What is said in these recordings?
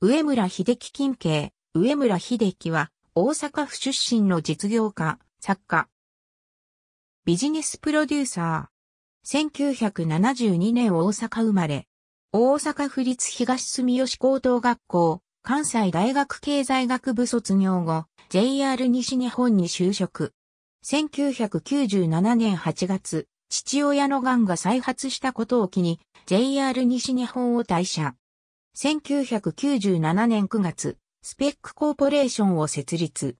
上村秀樹近系、上村秀樹は大阪府出身の実業家、作家。ビジネスプロデューサー。1972年大阪生まれ。大阪府立東住吉高等学校、関西大学経済学部卒業後、JR 西日本に就職。1997年8月、父親の癌が再発したことを機に、JR 西日本を退社。1997年9月、スペックコーポレーションを設立。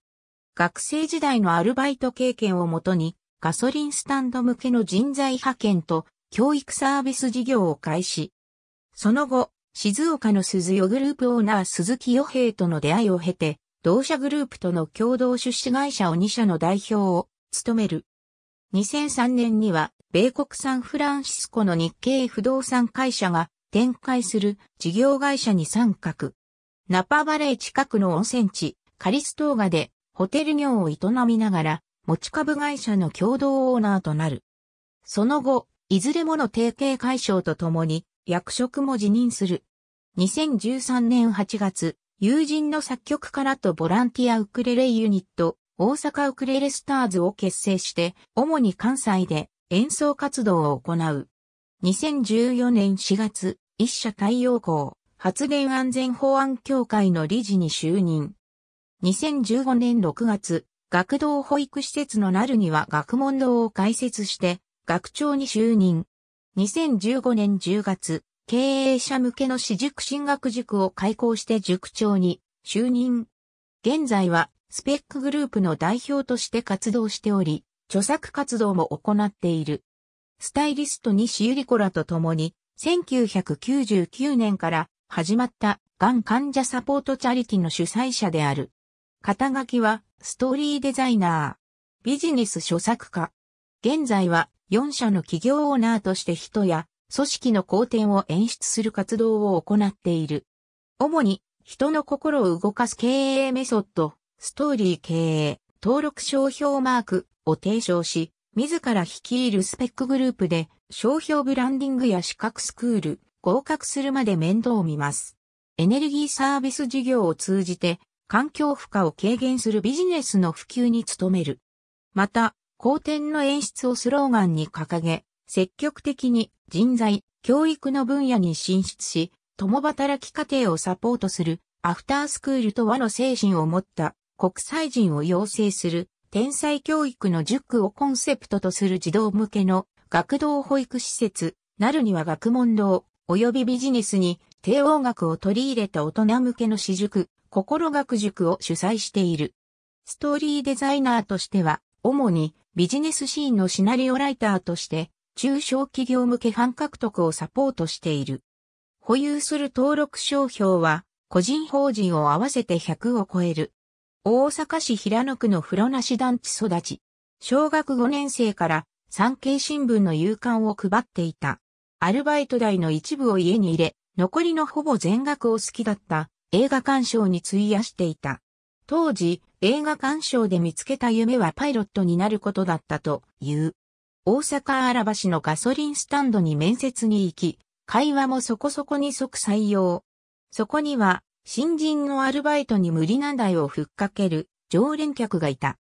学生時代のアルバイト経験をもとに、ガソリンスタンド向けの人材派遣と教育サービス事業を開始。その後、静岡の鈴代グループオーナー鈴木与平との出会いを経て、同社グループとの共同出資会社を2社の代表を務める。2003年には、米国サンフランシスコの日系不動産会社が展開する事業会社に参画。ナパバレー近くの温泉地、カリストーガでホテル業を営みながら、持ち株会社の共同オーナーとなる。その後、いずれもの提携解消とともに、役職も辞任する。2013年8月、友人の作曲家らとボランティアウクレレユニット、大阪ウクレレスターズを結成して、主に関西で演奏活動を行う。2014年4月、一社太陽光発電安全法案協会の理事に就任。2015年6月、学童保育施設のなるには学問堂を開設して、学長に就任。2015年10月、経営者向けの私塾進学塾を開校して塾長に就任。現在はスペックグループの代表として活動しており、著作活動も行っている。スタイリスト西ゆり子らと共に、1999年から始まったがん患者サポートチャリティの主催者である。肩書きはストーリーデザイナー、ビジネス著作家。現在は4社の企業オーナーとして人や組織の好転を演出する活動を行っている。主に人の心を動かす経営メソッド、ストーリー経営、登録商標マークを提唱し、自ら率いるスペックグループで商標ブランディングや資格スクール、合格するまで面倒を見ます。エネルギーサービス事業を通じて環境負荷を軽減するビジネスの普及に努める。また、好転の演出をスローガンに掲げ、積極的に人材、教育の分野に進出し、共働き家庭をサポートする、アフタースクールと和の精神を持った国際人を養成する、天才教育の塾をコンセプトとする児童向けの学童保育施設、なるには学問堂、及びビジネスに帝王学を取り入れた大人向けの私塾、心学塾を主催している。ストーリーデザイナーとしては、主にビジネスシーンのシナリオライターとして、中小企業向けファン獲得をサポートしている。保有する登録商標は、個人法人を合わせて100を超える。大阪市平野区の風呂なし団地育ち。小学5年生から産経新聞の夕刊を配っていた。アルバイト代の一部を家に入れ、残りのほぼ全額を好きだった映画鑑賞に費やしていた。当時、映画鑑賞で見つけた夢はパイロットになることだったという。大阪荒橋のガソリンスタンドに面接に行き、会話もそこそこに即採用。そこには、新人のアルバイトに無理難題をふっかける常連客がいた。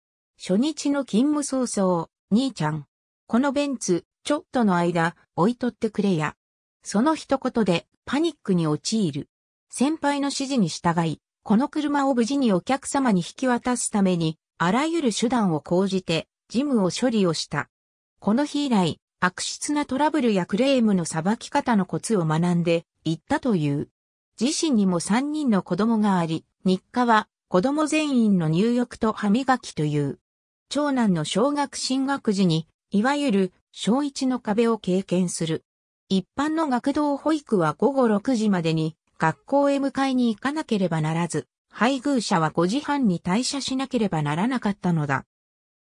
初日の勤務早々、兄ちゃん。このベンツ、ちょっとの間、置いとってくれや。その一言でパニックに陥る。先輩の指示に従い、この車を無事にお客様に引き渡すために、あらゆる手段を講じて、事務を処理をした。この日以来、悪質なトラブルやクレームの裁き方のコツを学んでいったという。自身にも3人の子供があり、日課は子供全員の入浴と歯磨きという。長男の小学進学時に、いわゆる小一の壁を経験する。一般の学童保育は午後6時までに学校へ迎えに行かなければならず、配偶者は5時半に退社しなければならなかったのだ。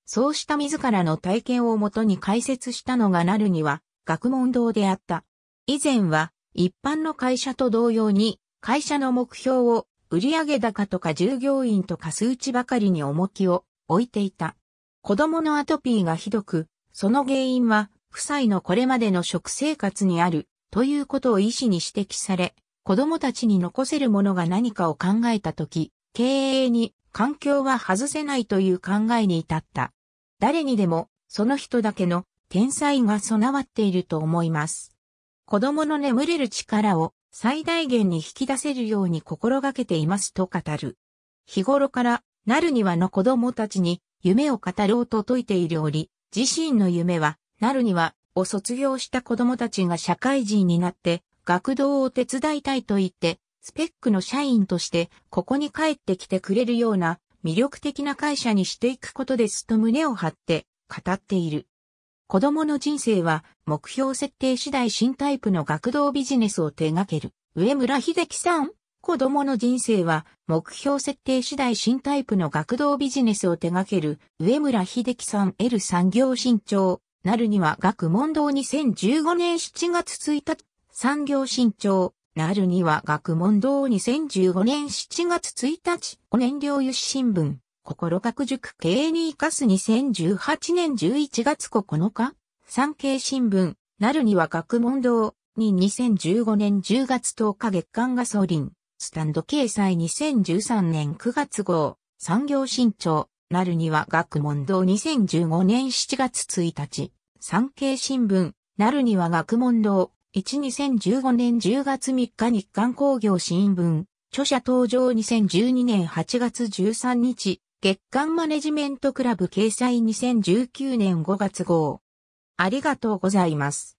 そうした自らの体験をもとに解説したのがなるには学問堂であった。以前は一般の会社と同様に会社の目標を売上高とか従業員とか数値ばかりに重きを置いていた。子供のアトピーがひどく、その原因は、夫妻のこれまでの食生活にある、ということを医師に指摘され、子供たちに残せるものが何かを考えたとき、経営に環境は外せないという考えに至った。誰にでもその人だけの天才が備わっていると思います。子供の眠れる力を最大限に引き出せるように心がけていますと語る。日頃からなるにはの子供たちに夢を語ろうと説いているおり、自身の夢は、なるにはを卒業した子供たちが社会人になって学童を手伝いたいと言って、スペックの社員としてここに帰ってきてくれるような魅力的な会社にしていくことですと胸を張って語っている。子供の人生は目標設定次第新タイプの学童ビジネスを手掛ける上村秀樹さん。子供の人生は目標設定次第新タイプの学童ビジネスを手掛ける上村秀樹さん L 産業新潮。なるには学問堂2015年7月1日産業新潮。なるには学問堂2015年7月1日5年領油脂新聞。心学塾経営に生かす2018年11月9日。産経新聞。なるには学問堂に2015年10月10日月間ガソリン。スタンド掲載2013年9月号、産業新潮、なるには学問堂2015年7月1日、産経新聞、なるには学問堂、1、2015年10月3日日刊工業新聞、著者登場2012年8月13日、月刊マネジメントクラブ掲載2019年5月号。ありがとうございます。